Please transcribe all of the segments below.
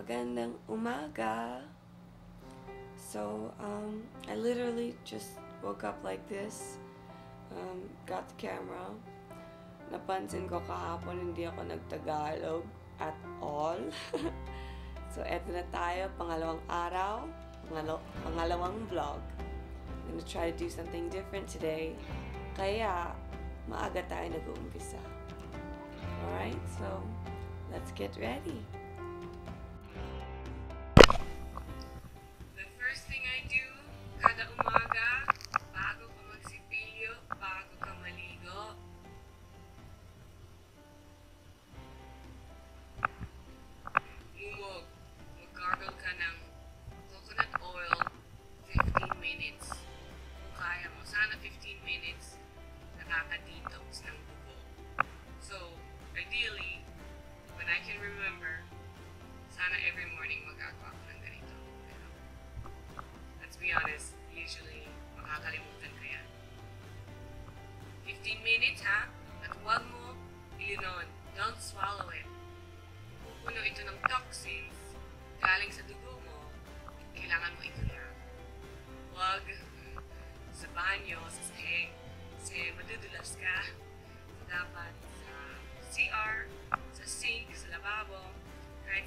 Magandang umaga. So, um, I literally just woke up like this. Um, got the camera. Napansin ko kahapon hindi ako nagtagalog at all. so, eto na tayo, pangalawang araw, pangalo- pangalawang vlog. I'm gonna try to do something different today. Kaya, maaga tayo nag-uumpisa. Alright, so, let's get ready. Dugo. So, ideally, when I can remember, sana every morning magagawa ko ng let's be honest, usually makakalimutan ko yan. 15 minutes ha? At huwag mo ilinon. Don't swallow it. Pupuno ito ng toxins galing sa dugo mo. Kailangan mo ito. Huwag sa banyo, sa sahig, kasi ka.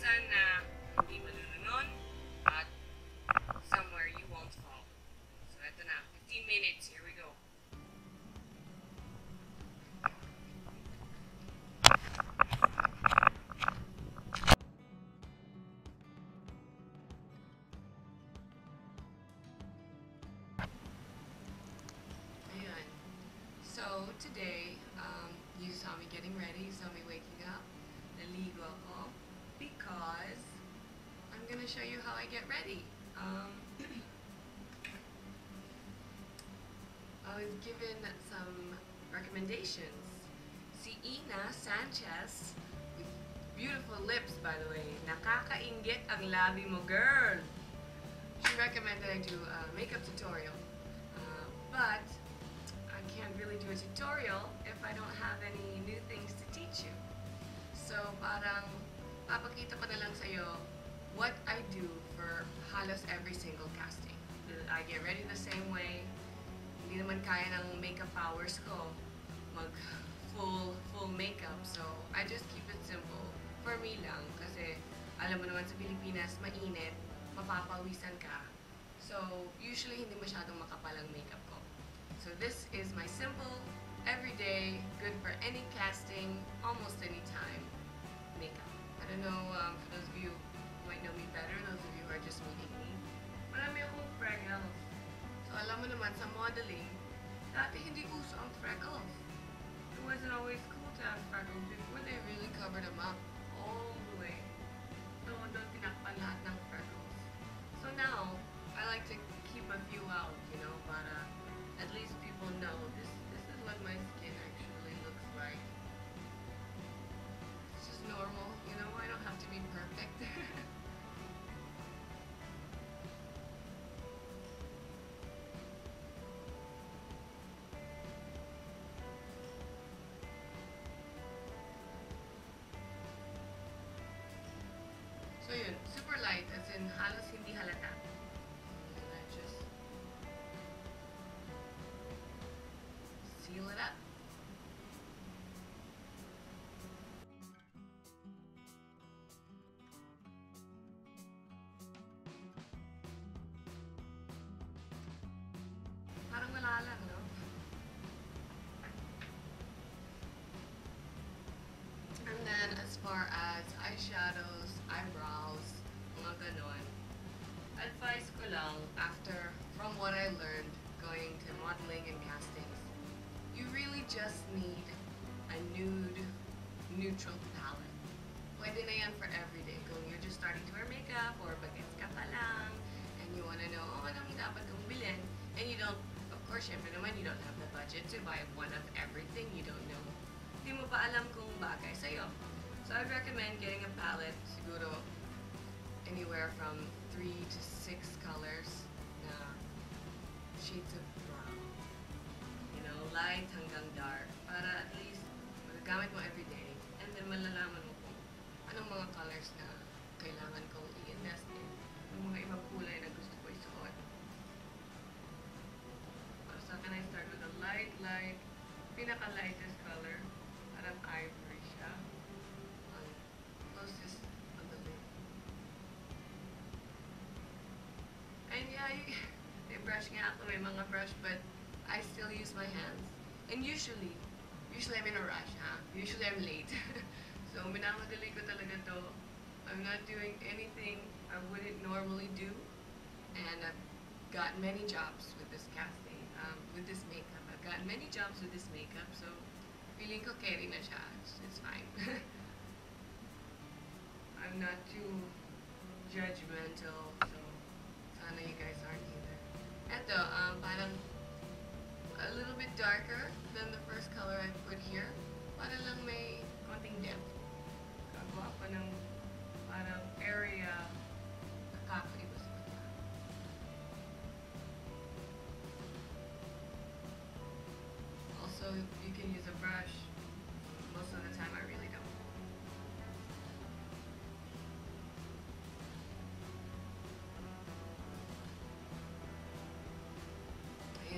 Na hindi malulunon at somewhere you won't fall. So, na. 15 minutes. Here we go. Ayan. So, today, um, you saw me getting ready, you saw me waking up. Naligo ako I'm gonna show you how I get ready. Um, I was given some recommendations. Si Ina Sanchez, with beautiful lips by the way, nakakaingit ang labi mo, girl. She recommended I do a makeup tutorial. Uh, but I can't really do a tutorial if I don't have any new things to teach you. So parang papakita ko na lang sa'yo what I do for halos every single casting. I get ready the same way. Hindi naman kaya ng makeup hours ko mag full full makeup. So I just keep it simple. For me lang kasi alam mo naman sa Pilipinas mainit, mapapawisan ka. So usually hindi masyadong makapal ang makeup ko. So this is my simple, everyday, good for any casting, almost any time don't know, um, for those of you who might know me better, those of you who are just meeting me, marami akong freckles. So alam mo naman, sa modeling, dati hindi uso ang freckles. It wasn't always cool to have freckles before they really covered them up so yun, super light, as in halos hindi halata. Seal it up. Parang wala lang, no? And then as far as eyeshadows, eyebrows, mga ganon, advice ko lang after, from what I learned going to modeling and castings, you really just need a nude, neutral palette. Pwede na yan for everyday. Kung you're just starting to wear makeup or bagets ka pa lang and you wanna know, oh, anong dapat kong bilhin? And you don't, of course, syempre naman, you don't have the budget to buy one of everything you don't know. Hindi mo pa alam kung bagay sa'yo. So I'd recommend getting a palette, siguro anywhere from three to six colors na shades of brown. You know, light hanggang dark. Para at least magagamit mo everyday. And then malalaman mo kung anong mga colors na kailangan kong i-invest in. Yung mga ibang kulay na gusto ko isuot. Sa akin, I start with a light, light, pinaka-lightest color. Parang ivory yeah, you, may brush nga ako, may mga brush, but I still use my hands. And usually, usually I'm in a rush, ha? Usually I'm late. so, minamadali ko talaga to. I'm not doing anything I wouldn't normally do. And I've gotten many jobs with this casting, um, with this makeup. I've gotten many jobs with this makeup, so feeling ko carry na siya. It's fine. I'm not too judgmental, so sana you guys aren't either. Eto, um, parang a little bit darker than the first color I put here. Para lang may konting depth. Gagawa ko ng parang area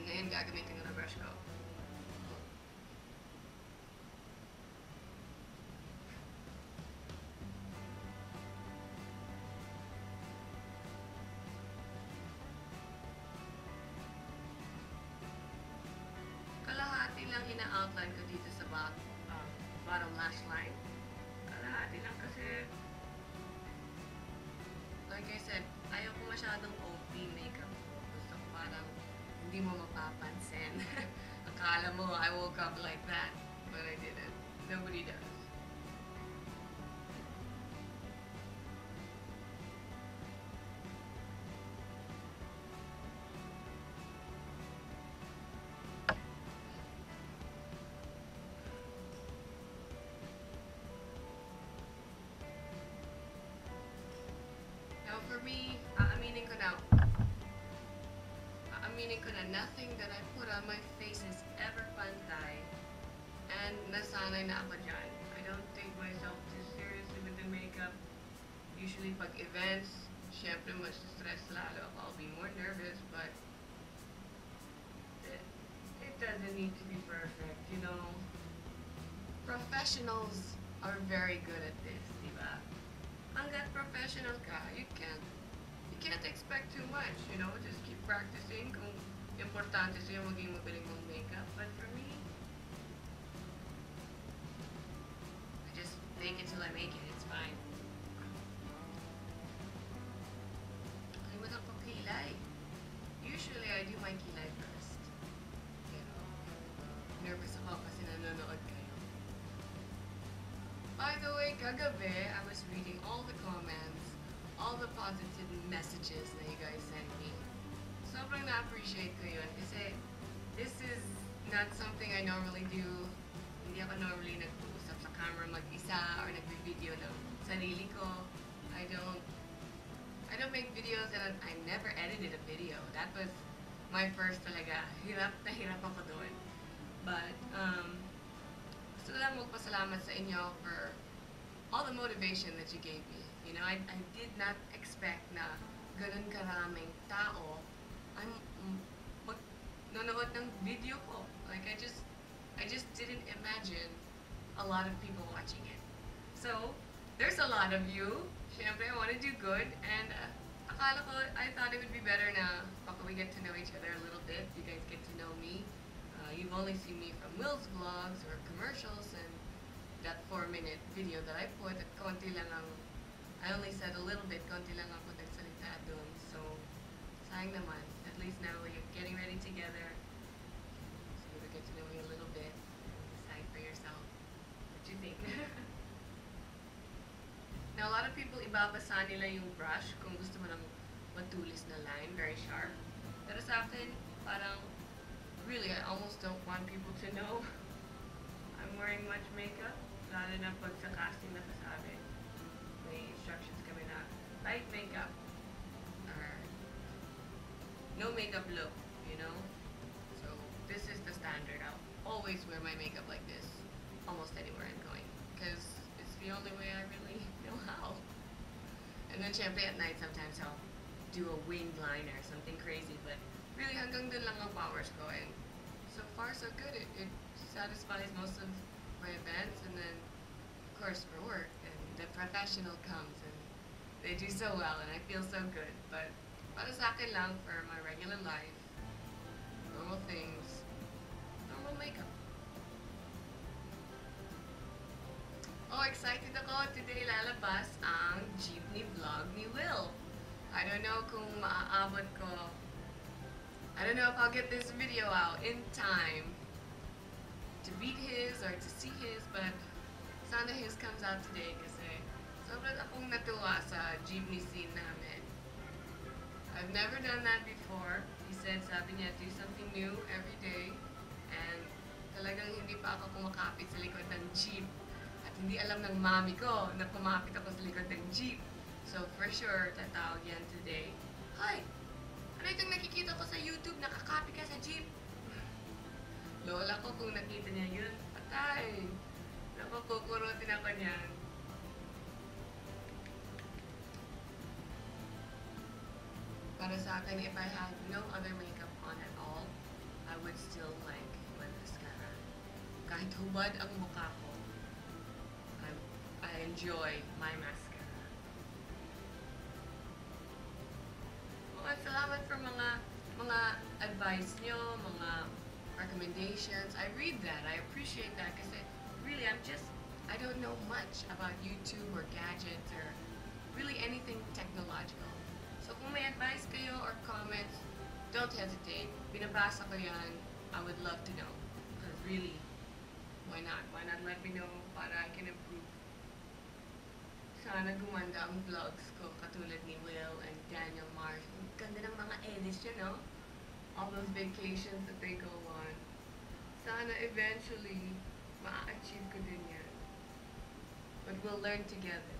Ayun na yun, gagamitin ko na brush ko. Kalahati lang ina-outline ko dito sa bot, um, bottom lash line. Kalahati lang kasi, like I said, ayaw ko masyadong OP makeup. Hindi mo mapapansin. Akala mo I woke up like that, but I didn't. Nobody does. Now for me, aaminin ko na, aaminin ko na nothing that I put on my face is ever pantay. And nasanay na ako dyan. I don't take myself too seriously with the makeup. Usually pag events, syempre mas stress lalo. I'll be more nervous, but it, it doesn't need to be perfect, you know. Professionals are very good at this, di ba? hanggat professional ka, you can't can't expect too much, you know, just keep practicing kung importante sa'yo maging magaling mong makeup. But for me, I just make it till I make it, it's fine. Kalimutan ko kilay. Usually, I do my kilay first. Pero, nervous ako kasi nanonood kayo. By the way, kagabi, I was the positive messages that you guys sent me. Sobrang na-appreciate ko yun kasi this is not something I normally do. Hindi ako normally nag-uusap sa camera mag-isa or nag-video ng sarili ko. I don't I don't make videos and I never edited a video. That was my first talaga. Hirap na hirap ako doon. But, um, gusto lang magpasalamat sa inyo for all the motivation that you gave me. You know, I, I did not expect na ganun karaming tao ang mag nanonood ng video ko. Like, I just, I just didn't imagine a lot of people watching it. So, there's a lot of you. Siyempre, I want to do good. And uh, akala ko, I thought it would be better na baka we get to know each other a little bit. You guys get to know me. Uh, you've only seen me from Will's vlogs or commercials and that four-minute video that I put at konti lang ang, I only said a little bit, konti lang ako nagsalita doon. So, sayang naman. At least now we're getting ready together. So we get to know you a little bit. Decide for yourself what you think. now, a lot of people ibabasa nila yung brush kung gusto mo ng matulis na line, very sharp. Pero sa akin, parang really, I almost don't want people to know I'm wearing much makeup. Lalo na pag sa casting na kasabi. Light makeup or no makeup look, you know? So, this is the standard. I'll always wear my makeup like this almost anywhere I'm going. Because it's the only way I really know how. And then syempre at night sometimes I'll do a winged liner, something crazy, but really hanggang dun lang ang powers ko and so far so good. It, it satisfies most of my events and then of course for work and the professional comes and they do so well and I feel so good. But para sa akin lang for my regular life, normal things, normal makeup. Oh, excited ako. Today lalabas ang jeepney vlog ni Will. I don't know kung maaabot ko. I don't know if I'll get this video out in time to beat his or to see his, but sana his comes out today kasi sobrang akong natuwa sa jeepney scene namin. I've never done that before. He said, sabi niya, do something new every day. And talagang hindi pa ako kumakapit sa likod ng jeep. At hindi alam ng mami ko na kumapit ako sa likod ng jeep. So for sure, tatawag yan today. Hi! Ano itong nakikita ko sa YouTube? Nakakapit ka sa jeep? Lola ko kung nakita niya yun, patay! Naku, kukurutin ako niyan. Para sa akin, if I had no other makeup on at all, I would still like my mascara. Kahit hubad ang mukha ko, I, I enjoy my mascara. Mga salamat for mga mga advice nyo, mga recommendations. I read that. I appreciate that kasi really I'm just I don't know much about YouTube or gadgets or really anything technological. So kung may advice kayo or comments, don't hesitate. Binabasa ko yan. I would love to know. Because really, why not? Why not let me know para I can improve? Sana gumanda ang vlogs ko katulad ni Will and Daniel Mars. Ang ganda ng mga edits yun, no? All those vacations that they go on. Sana eventually, ma-achieve ko din yan. But we'll learn together.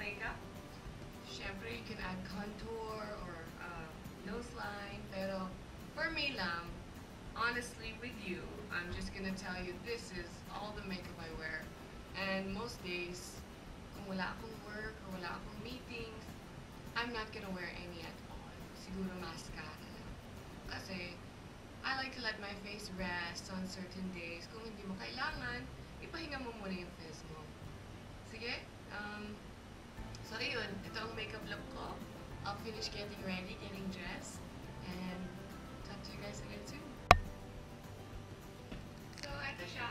Makeup. Siyempre, you can add contour or uh, nose line. Pero, for me lang, honestly, with you, I'm just gonna tell you this is all the makeup I wear. And most days, kung wala akong work or wala akong meetings, I'm not gonna wear any at all. Siguro mascara lang. Kasi, I like to let my face rest on certain days. Kung hindi mo kailangan, ipahinga mo muna yung face mo. Sige? Um, so, ayun. Ito ang makeup look ko. I'll finish getting ready, getting dressed. And talk to you guys again soon. So, ito siya.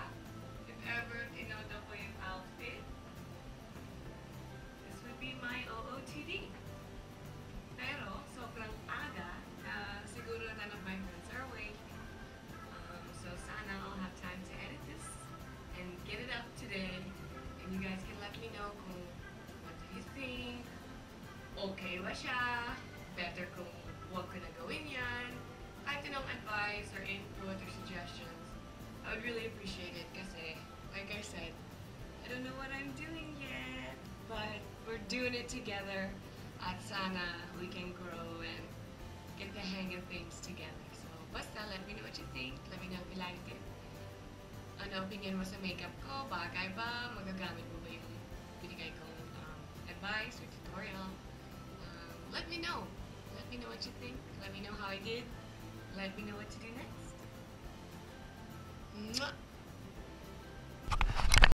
If ever tinodo ko yung outfit, this would be my OOTD. Doing it together at sana we can grow and get the hang of things together. So, basta, let me know what you think. Let me know if you liked it. Ano opinion mo sa makeup ko? Bagay ba? Magagamit mo ba yung binigay kong um, advice or tutorial? Um, let me know. Let me know what you think. Let me know how I did. Let me know what to do next. Mwah!